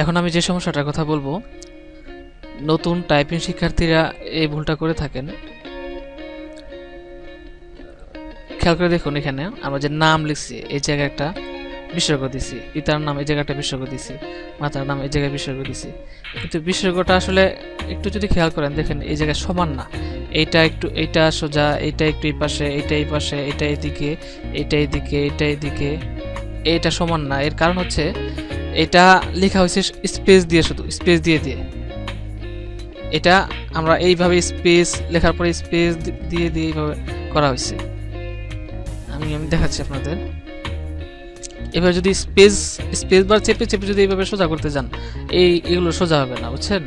এখন আমি যে সমস্যাটার কথা বলব, নতুন টাইপিং শিক্ষার্থীরা এই ভুলটা করে থাকেন। খেয়াল করে দেখুন এখানে, আমরা যে নাম লিখছি, এই জায়গায় একটা বিসর্গ দিছি পিতার নাম, এই জায়গায় একটা বিসর্গ দিছি মাতার নাম, এই জায়গায় বিসর্গ দিছি। কিন্তু বিসর্গটা আসলে একটু যদি খেয়াল করেন, দেখেন এই জায়গায় সমান না। এইটা একটু, এইটা সোজা, এইটা একটু এই পাশে, এইটা এই পাশে, এইটা এইদিকে এইটা এইদিকে এইটা এইদিকে এইটা সমান না। এর কারণ হচ্ছে এটা লেখা হয়েছে স্পেস দিয়ে শুধু, স্পেস দিয়ে দিয়ে। এটা আমরা এইভাবে স্পেস লেখার পরে স্পেস দিয়ে দিয়ে এইভাবে করা হয়েছে। আমি আমি দেখাচ্ছি আপনাদের। এবার যদি স্পেস স্পেস বার চেপে চেপে যদি এইভাবে সোজা করতে যান, এই, এগুলো সোজা হবে না, বুঝছেন?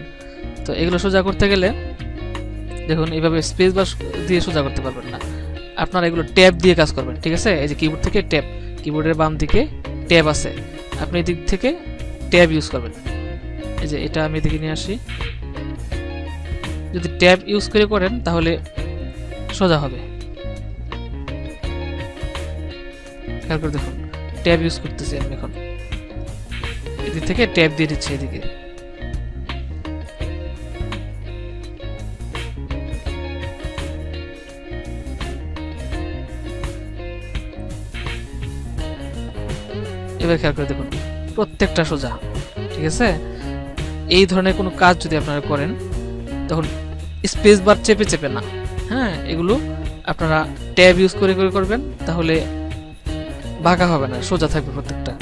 তো এগুলো সোজা করতে গেলে, দেখুন, এইভাবে স্পেস বার দিয়ে সোজা করতে পারবেন না। আপনারা এগুলো ট্যাব দিয়ে কাজ করবেন, ঠিক আছে? এই যে কিবোর্ড থেকে ট্যাব কিবোর্ডের বাম দিকে ট্যাব আছে। আপনি এদিক থেকে ট্যাব ইউজ করবেন। এই যে এটা আমি এদিকে নিয়ে আসি। যদি ট্যাব ইউজ করে করেন, তাহলে সোজা হবে। খেয়াল করে দেখুন, ট্যাব ইউজ করতেছি আমি এখন। এদিক থেকে ট্যাব দিয়ে দিচ্ছি এদিকে। এবার খেয়াল করে দেখুন, প্রত্যেকটা সোজা, ঠিক আছে? এই ধরনের কোনো কাজ যদি আপনারা করেন, তখন স্পেস বার চেপে চেপে না হ্যাঁ? এগুলো আপনারা ট্যাব ইউজ করে করে করবেন, তাহলে বাঁকা হবে না, সোজা থাকবে প্রত্যেকটা।